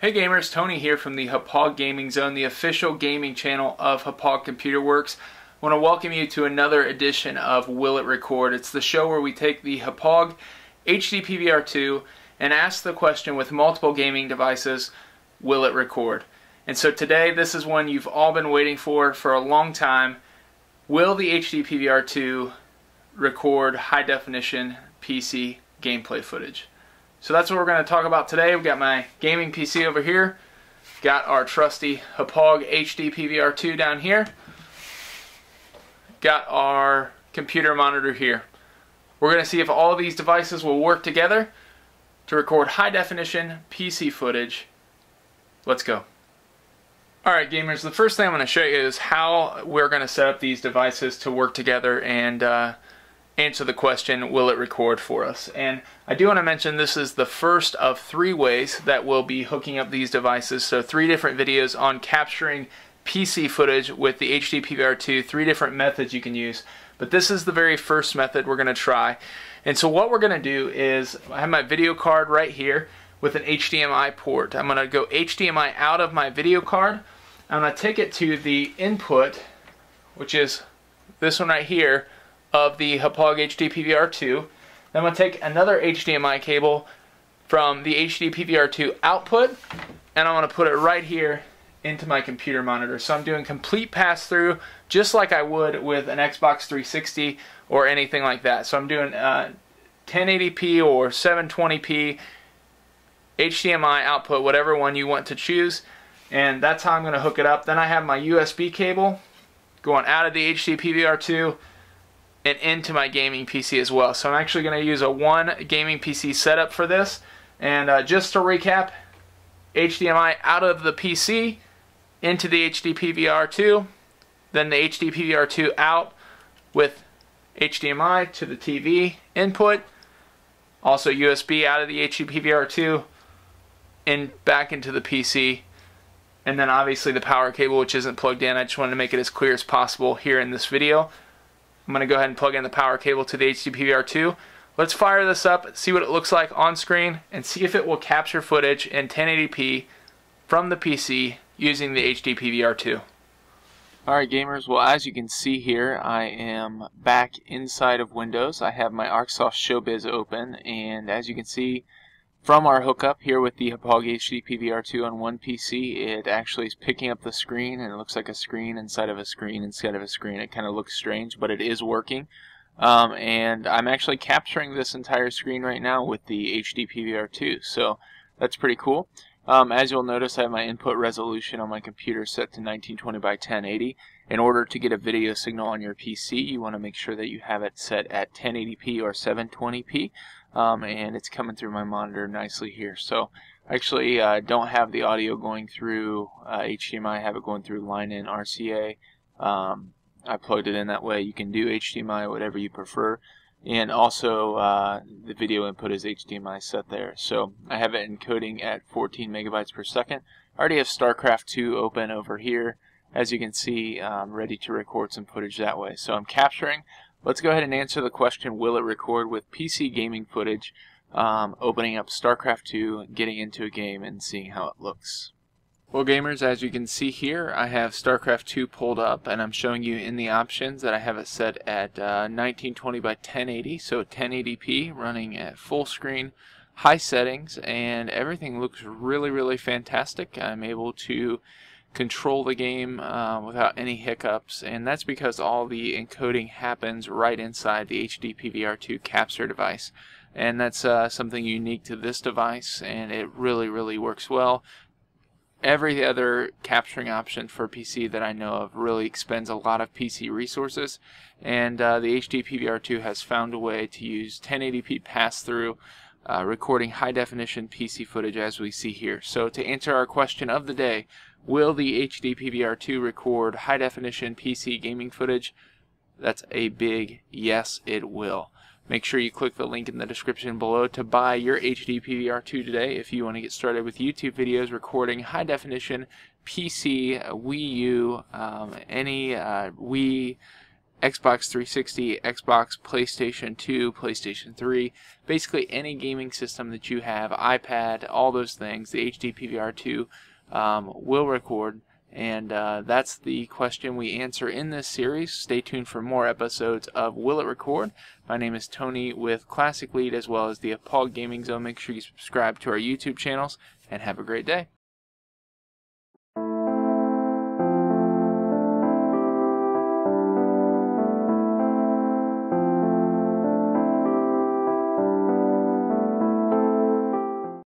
Hey gamers, Tony here from the Hauppauge Gaming Zone, the official gaming channel of Hauppauge Computer Works. I want to welcome you to another edition of Will It Record. It's the show where we take the Hauppauge HD PVR2 and ask the question with multiple gaming devices, will it record? And so today, this is one you've all been waiting for for a long time. Will the HD PVR2 record high definition PC gameplay footage? So that's what we're going to talk about today. We've got my gaming PC over here. Got our trusty Hauppauge HD PVR2 down here. Got our computer monitor here. We're going to see if all of these devices will work together to record high definition PC footage. Let's go. Alright gamers, the first thing I'm going to show you is how we're going to set up these devices to work together and uh, answer the question, will it record for us? And I do want to mention this is the first of three ways that we'll be hooking up these devices. So three different videos on capturing PC footage with the HD PVR2, three different methods you can use. But this is the very first method we're going to try. And so what we're going to do is, I have my video card right here with an HDMI port. I'm going to go HDMI out of my video card. I'm going to take it to the input, which is this one right here, of the Hauppauge HD PVR2. Then I'm going to take another HDMI cable from the HD PVR2 output and I'm going to put it right here into my computer monitor. So I'm doing complete pass through just like I would with an Xbox 360 or anything like that. So I'm doing uh, 1080p or 720p HDMI output, whatever one you want to choose. And that's how I'm going to hook it up. Then I have my USB cable going out of the HD PVR2 and into my gaming PC as well. So I'm actually going to use a one gaming PC setup for this. And uh, just to recap, HDMI out of the PC into the HD PVR2, then the HD PVR2 out with HDMI to the TV input, also USB out of the HD PVR2 and back into the PC, and then obviously the power cable which isn't plugged in. I just wanted to make it as clear as possible here in this video. I'm going to go ahead and plug in the power cable to the HD PVR2. Let's fire this up, see what it looks like on screen, and see if it will capture footage in 1080p from the PC using the HD PVR2. Alright gamers, well as you can see here, I am back inside of Windows. I have my ArcSoft Showbiz open, and as you can see, from our hookup here with the Hauppauge HD PVR2 on one PC, it actually is picking up the screen and it looks like a screen inside of a screen instead of a screen. It kind of looks strange, but it is working. Um, and I'm actually capturing this entire screen right now with the HD PVR2, so that's pretty cool. Um, as you'll notice, I have my input resolution on my computer set to 1920 by 1080. In order to get a video signal on your PC, you want to make sure that you have it set at 1080p or 720p um, and it's coming through my monitor nicely here. So actually uh, don't have the audio going through uh, HDMI, I have it going through line in RCA. Um, I plugged it in that way. You can do HDMI, whatever you prefer. And also, uh, the video input is HDMI set there. So I have it encoding at 14 megabytes per second. I already have StarCraft 2 open over here. As you can see, I'm ready to record some footage that way. So I'm capturing Let's go ahead and answer the question, will it record with PC gaming footage, um, opening up StarCraft 2, getting into a game, and seeing how it looks. Well gamers, as you can see here, I have StarCraft 2 pulled up, and I'm showing you in the options that I have it set at uh, 1920 by 1080, so 1080p, running at full screen, high settings, and everything looks really, really fantastic. I'm able to control the game uh, without any hiccups and that's because all the encoding happens right inside the HD PVR2 capture device and that's uh, something unique to this device and it really really works well every other capturing option for PC that I know of really expends a lot of PC resources and uh, the HD PVR2 has found a way to use 1080p pass-through uh, recording high definition PC footage as we see here. So to answer our question of the day, will the HD PVR2 record high definition PC gaming footage? That's a big yes, it will. Make sure you click the link in the description below to buy your HD PVR2 today if you want to get started with YouTube videos recording high definition PC, Wii U, um, any uh, Wii Xbox 360, Xbox, PlayStation 2, PlayStation 3, basically any gaming system that you have, iPad, all those things, the HD PVR 2 um, will record. And uh, that's the question we answer in this series. Stay tuned for more episodes of Will It Record? My name is Tony with Classic Lead as well as the Hauppauge Gaming Zone. Make sure you subscribe to our YouTube channels and have a great day.